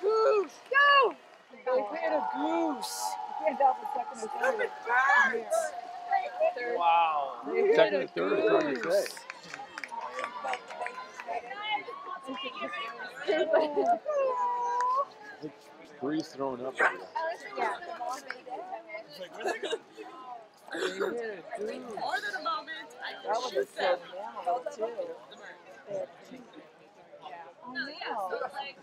Goose! Go! A goose. Wow. Second and third hard to say. I think throwing up. They More than a moment. I That was a slow down too. No, oh, yeah, so like,